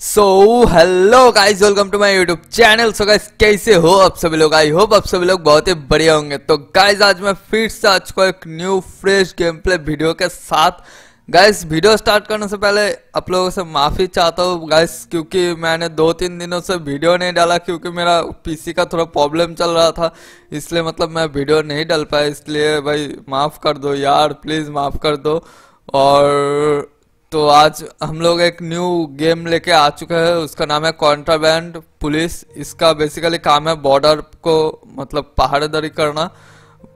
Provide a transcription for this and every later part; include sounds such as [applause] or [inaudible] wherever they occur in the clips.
So hello guys welcome to my YouTube channel so guys कैसे हो आप सभी लोग? आई होप आप सभी लोग बहुत ही बढ़िया होंगे। तो गाइज़ आज मैं फिर से आज को एक new fresh game play video के साथ। गाइस वीडियो स्टार्ट करने से पहले आप लोगों से माफ़ी चाहता हूँ गाइस क्योंकि मैंने दो तीन दिनों से वीडियो नहीं डाला क्योंकि मेरा पीसी का थोड़ा प्रॉब्लम चल रहा था। इसलिए मतलब मैं वीडियो नहीं डाल पाया, इसलिए भाई माफ़ कर दो यार प्लीज़ माफ़ कर दो। और तो आज हम लोग एक न्यू गेम लेके आ चुके हैं। उसका नाम है कॉन्ट्राबैंड पुलिस इसका बेसिकली काम है बॉर्डर को मतलब पहाड़ेदारी करना।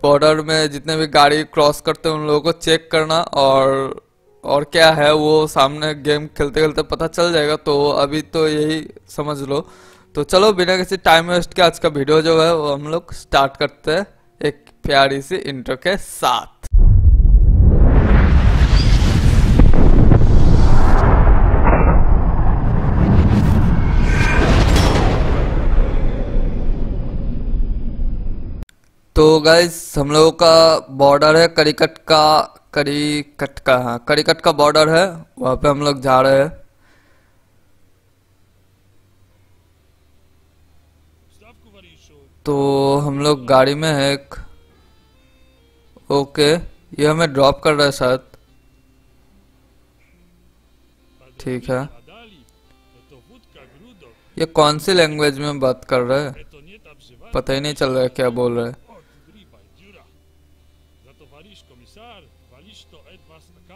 बॉर्डर में जितने भी गाड़ी क्रॉस करते हैं, उन लोगों को चेक करना। और और क्या है, वो सामने गेम खेलते खेलते पता चल जाएगा। तो अभी तो यही समझ लो। तो चलो, बिना किसी टाइम वेस्ट के आज का वीडियो जो है, वो हम लोग स्टार्ट करते हैं। एक प्यारी सी इंटर के साथ। तो गाइस हम लोगों का बॉर्डर है करिकट का करिकट का हाँ करिकट का बॉर्डर है, वहाँ पे हम लोग जा रहे हैं। तो हम लोग गाड़ी में है एक। ओके ये हमें ड्रॉप कर रहा है शायद। ठीक है। ये कौन सी लैंग्वेज में बात कर रहा है? पता ही नहीं चल रहा है क्या बोल रहा है।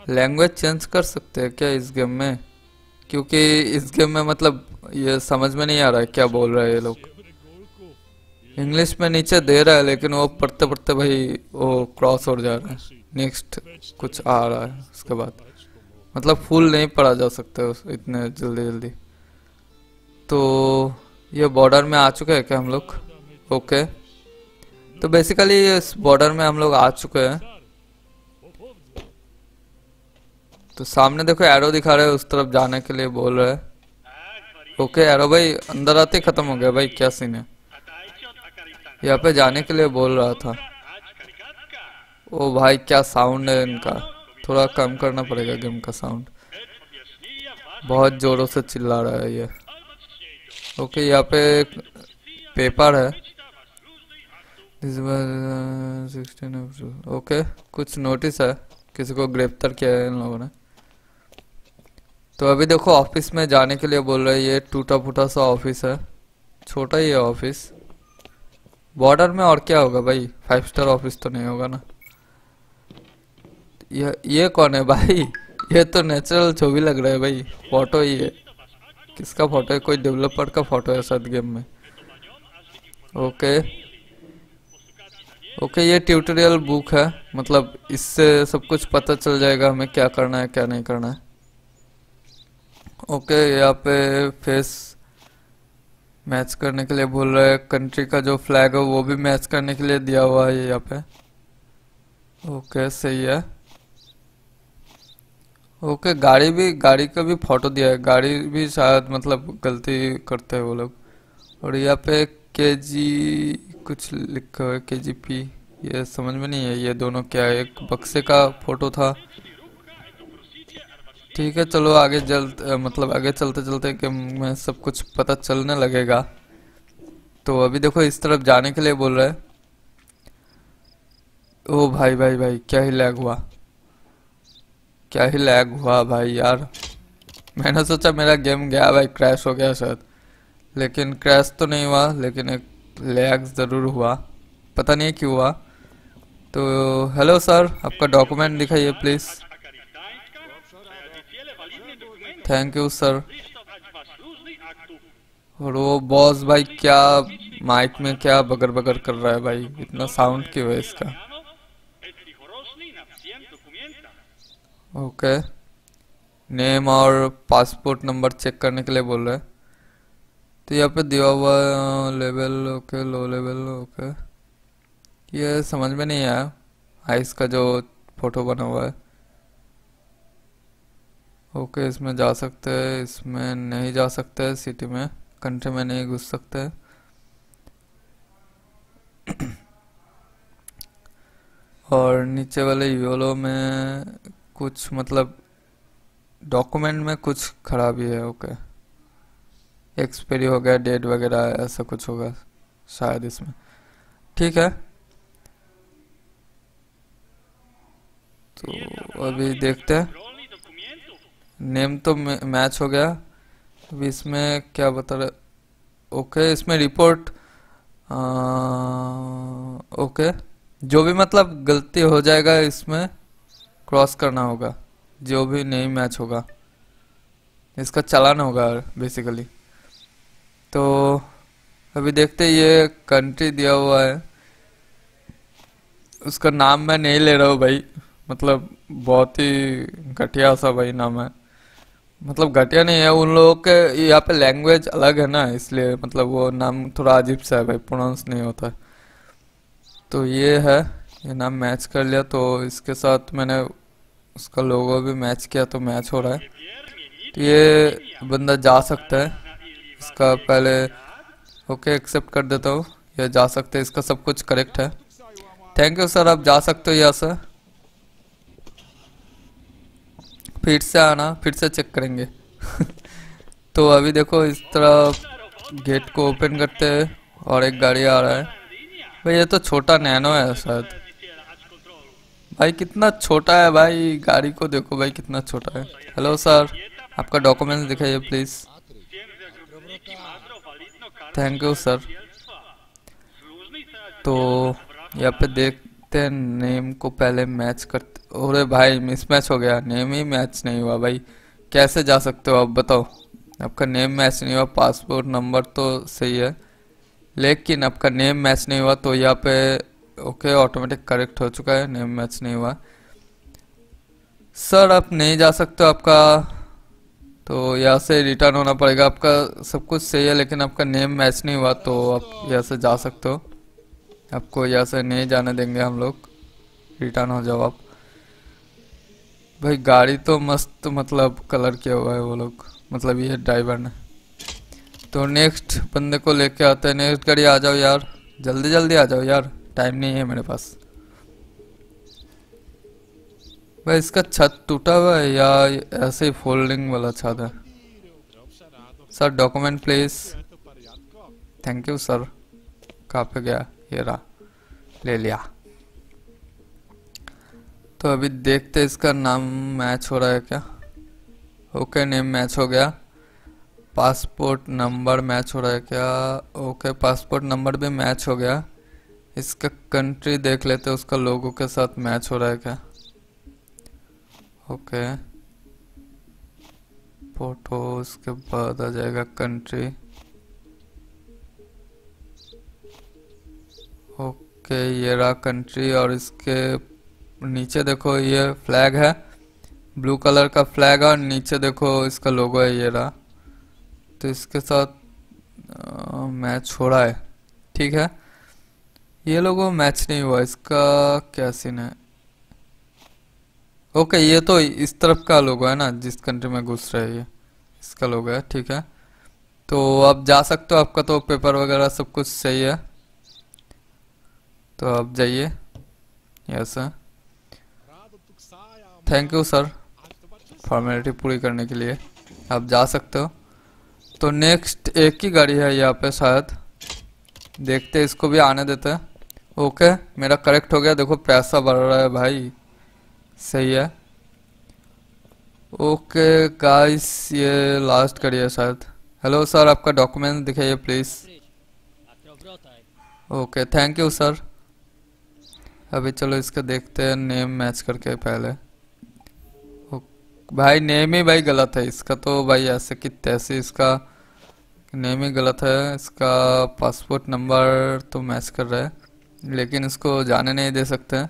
लैंग्वेज चेंज कर सकते हैं क्या इस गेम में? क्योंकि इस गेम में मतलब ये समझ में नहीं आ रहा है क्या बोल रहा है ये लोग। इंग्लिश में नीचे दे रहा है, लेकिन वो पढ़ते पढ़ते भाई वो क्रॉस हो जा रहा है। नेक्स्ट कुछ आ रहा है उसके बाद। मतलब फुल नहीं पढ़ा जा सकता इतने जल्दी जल्दी। तो ये बॉर्डर में आ चुके हैं क्या हम लोग? ओके तो बेसिकली इस बॉर्डर में हम लोग आ चुके हैं। तो सामने देखो एरो दिखा रहे उस तरफ़ जाने के लिए बोल रहे ओके एरो भाई, अंदर आते खत्म हो गया भाई, क्या सीन है? यहाँ पे जाने के लिए बोल रहा था। ओ भाई, क्या साउंड है इनका? थोड़ा कम करना पड़ेगा गेम का साउंड बहुत जोरों से चिल्ला रहा है ये। ओके यहाँ पे पेपर है। ओके कुछ नोटिस है? किसी को गिरफ़्तार किया है इन लोगों ने? तो अभी देखो ऑफ़िस में जाने के लिए बोल रहे हैं, ये टूटा फूटा सा ऑफ़िस है। छोटा ही है ऑफ़िस। बॉर्डर में और क्या होगा भाई? फाइव स्टार ऑफ़िस तो नहीं होगा ना। ये ये कौन है भाई? [laughs] ये तो नेचुरल छवि लग रहा है भाई। फ़ोटो ही है। किसका फ़ोटो है? कोई डेवलपर का फ़ोटो है शायद गेम में। ओके ओके ये ट्यूटोरियल बुक है। मतलब इससे सब कुछ पता चल जाएगा हमें क्या करना है, क्या नहीं करना है। ओके यहाँ पे फेस मैच करने के लिए बोल रहे हैं। कंट्री का जो फ्लैग है, वो भी मैच करने के लिए दिया हुआ है यहाँ पे। ओके, सही है। ओके, गाड़ी भी, गाड़ी का भी फ़ोटो दिया है। गाड़ी भी शायद मतलब गलती करते हैं वो लोग। और यहाँ पे के जी कुछ लिखा हुआ है के जी पी ये समझ में नहीं है ये दोनों क्या है? एक बक्से का फ़ोटो था। ठीक है, चलो आगे जल्द मतलब आगे चलते चलते कि मैं सब कुछ पता चलने लगेगा। तो अभी देखो, इस तरफ़ जाने के लिए बोल रहे हैं। ओ भाई भाई भाई, क्या ही लैग हुआ। क्या ही लैग हुआ भाई यार। मैंने सोचा मेरा गेम गया, भाई क्रैश हो गया शायद। लेकिन क्रैश तो नहीं हुआ, लेकिन एक लैग ज़रूर हुआ। पता नहीं क्यों हुआ। तो हेलो सर आपका डॉक्यूमेंट दिखाइए प्लीज़ थैंक यू सर और वो बॉस भाई क्या माइक में क्या बगर बगर कर रहा है भाई? इतना साउंड क्यों है इसका? ओके नेम और पासपोर्ट नंबर चेक करने के लिए बोल रहे तो यहाँ पे दिया हुआ level okay low level okay ये समझ में नहीं आया। आइस का जो फ़ोटो बना हुआ है। ओके इसमें जा सकते हैं, इसमें नहीं जा सकते सिटी में कंट्री में नहीं घुस सकते [clears throat] और नीचे वाले योलो में कुछ मतलब डॉक्यूमेंट में कुछ खराबी है ओके एक्सपायरी हो गया डेट वगैरह, ऐसा कुछ होगा, शायद इसमें। ठीक है। तो अभी देखते हैं। नेम तो मैच हो गया। अभी इसमें क्या बता रहे, ओके, इसमें रिपोर्ट ओके। जो भी मतलब गलती हो जाएगा, इसमें क्रॉस करना होगा। जो भी नहीं मैच होगा, इसका चलाना होगा बेसिकली तो अभी देखते ये कंट्री दिया हुआ है। उसका नाम मैं नहीं ले रहा हूँ भाई। मतलब बहुत ही घटिया सा भाई नाम है। मतलब घटिया नहीं है, उन लोगों के यहाँ पे लैंग्वेज अलग है ना, इसलिए मतलब वो नाम थोड़ा अजीब सा है भाई प्रोनाउंस नहीं होता। तो ये है, ये नाम मैच कर लिया तो इसके साथ मैंने उसका लोगो भी मैच किया तो मैच हो रहा है। तो ये बंदा जा सकता है, इसका पहले ओके एक्सेप्ट कर देता हूँ, ये जा सकते हैं, इसका सब कुछ करेक्ट है। थैंक यू सर आप जा सकते हो यहाँ से। फिर से आना, फिर से चेक करेंगे। [laughs] तो अभी देखो इस तरह गेट को ओपन करते हैं और एक गाड़ी आ रहा है। भाई, ये तो छोटा नैनो है शायद। भाई, कितना छोटा है भाई, गाड़ी को देखो भाई, कितना छोटा है। हेलो सर आपका डॉक्यूमेंट्स दिखाइए प्लीज़ थैंक यू सर तो यहाँ पे देखते हैं, नेम को पहले मैच करते अरे भाई मिसमैच हो गया। नेम ही मैच नहीं हुआ भाई। कैसे जा सकते हो आप बताओ? आपका नेम मैच नहीं हुआ पासपोर्ट नंबर तो सही है। लेकिन आपका नेम मैच नहीं हुआ तो यहाँ पे ओके ऑटोमेटिक करेक्ट हो चुका है, नेम मैच नहीं हुआ। सर आप नहीं जा सकते आपका। तो यहाँ से रिटर्न होना पड़ेगा। आपका सब कुछ सही है, लेकिन आपका नेम मैच नहीं हुआ तो आप यहाँ से जा सकते हो। आपको यहाँ से नहीं जाने देंगे हम लोग। रिटर्न हो जाओ आप। भाई, गाड़ी तो मस्त मतलब कलर किया हुआ है वो लोग। मतलब ये ड्राइवर ने। तो नेक्स्ट बंदे को लेके आते हैं। नेक्स्ट गाड़ी आ जाओ यार। जल्दी जल्दी आ जाओ यार। टाइम नहीं है मेरे पास। भाई, इसका छत टूटा हुआ है या ऐसे ही फोल्डिंग वाला छत है? Sir document please thank you sir कहाँ पे गया? ये रहा ले लिया। तो अभी देखते इसका नाम मैच हो रहा है क्या? ओके, नेम मैच हो गया। पासपोर्ट नंबर मैच हो रहा है क्या? ओके, पासपोर्ट नंबर भी मैच हो गया। इसका कंट्री देख लेते उसका लोगों के साथ मैच हो रहा है क्या? ओके। फ़ोटो उसके बाद आ जाएगा कंट्री। ओके ये रहा कंट्री और इसके नीचे देखो ये फ्लैग है। ब्लू कलर का फ्लैग है और नीचे देखो इसका लोगो है ये रहा। तो इसके साथ आ, मैच हो रहा है। ठीक है? ये लोगो मैच नहीं हुआ। इसका क्या सीन है? ओके ये तो इस तरफ़ का लोगो है ना जिस कंट्री में घुस रहे ये। इसका लोगो है ठीक है? तो आप जा सकते हो आपका तो पेपर वगैरह सब कुछ सही है। तो आप जाइए। यस है थैंक यू सर फॉर्मेलिटी पूरी करने के लिए। आप जा सकते हो। तो नेक्स्ट एक ही गाड़ी है यहाँ पे शायद। देखते इसको भी आने देते हैं। ओके मेरा करेक्ट हो गया। देखो, पैसा बढ़ रहा है भाई। सही है। ओके गाइस ये लास्ट है शायद। हेलो सर आपका डॉक्यूमेंट दिखाइए please okay thank you sir अभी चलो इसका देखते हैं नेम मैच करके पहले। भाई नेम ही भाई गलत है, इसका तो भाई ऐसे कि तैसे इसका नेम ही गलत है, इसका पासपोर्ट नंबर तो मैच कर रहा है, लेकिन इसको जाने नहीं दे सकते।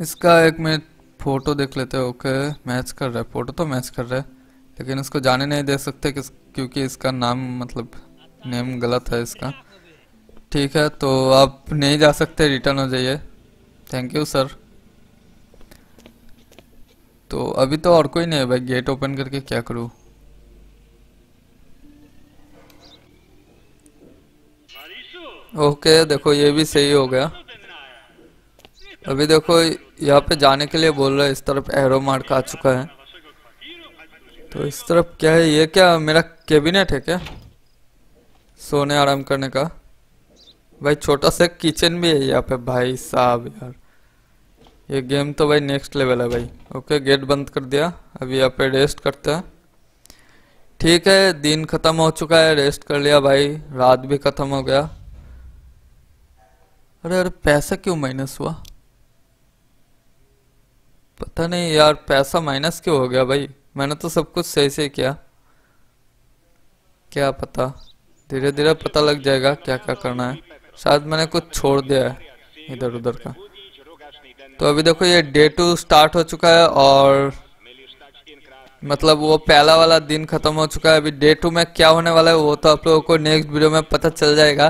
इसका एक मिनट फ़ोटो देख लेते हैं ओके मैच कर रहा है फ़ोटो तो मैच कर रहा है, लेकिन इसको जाने नहीं दे सकते क्योंकि इसका नाम मतलब नेम गलत है इसका। ठीक है तो आप नहीं जा सकते रिटर्न हो जाइए। थैंक यू सर तो अभी तो और कोई नहीं है भाई गेट ओपन करके क्या करूँ? ओके देखो, ये भी सही हो गया। अभी देखो, यहाँ पे जाने के लिए बोल रहा है, इस तरफ़ एरो मार्क आ चुका है। तो इस तरफ़ क्या है, ये क्या मेरा कैबिनेट है क्या? सोने आराम करने का। भाई छोटा सा किचन भी है यहाँ पे भाई साहब यार। ये गेम तो भाई नेक्स्ट लेवल है भाई। ओके गेट बंद कर दिया। अभी यहाँ पे रेस्ट करते हैं। ठीक है, दिन खत्म हो चुका है रेस्ट कर लिया भाई। रात भी खत्म हो गया। अरे अरे पैसा क्यों माइनस हुआ? पता नहीं यार, पैसा माइनस क्यों हो गया भाई? मैंने तो सब कुछ सही से किया। क्या पता? धीरे धीरे पता लग जाएगा क्या क्या करना है। शायद मैंने कुछ छोड़ दिया है इधर उधर का। तो अभी देखो ये डे टू स्टार्ट हो चुका है और मतलब वो पहला वाला दिन खत्म हो चुका है। अभी डे टू में क्या होने वाला है वो तो आप लोगों को नेक्स्ट वीडियो में पता चल जाएगा,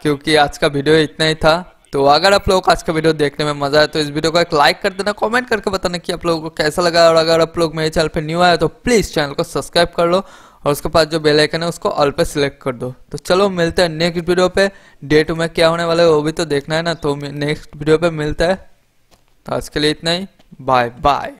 क्योंकि आज का वीडियो इतना ही था। तो अगर आप लोगों को आज का वीडियो देखने में मज़ा आया तो इस वीडियो को एक लाइक कर देना कमेंट करके बताना कि आप लोगों को कैसा लगा। और अगर आप लोग मेरे चैनल पर न्यू आए तो प्लीज़ चैनल को सब्सक्राइब कर लो। और उसके पास जो बेल आइकन है, उसको ऑल पे सिलेक्ट कर दो। तो चलो, मिलते हैं नेक्स्ट वीडियो पे। डेट में क्या होने वाला है, वो भी तो देखना है ना। तो नेक्स्ट वीडियो पे मिलता है। तो आज के लिए इतना ही। Bye bye